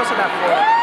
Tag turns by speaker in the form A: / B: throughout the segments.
A: foto, moça da foto.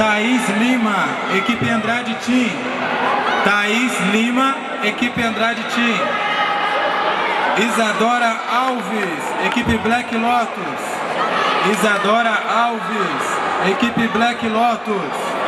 B: Thaís Lima, equipe Andrade Team. Thaís Lima, equipe Andrade Team. Isadora Alves, equipe Black Lotus. Isadora Alves, equipe Black Lotus.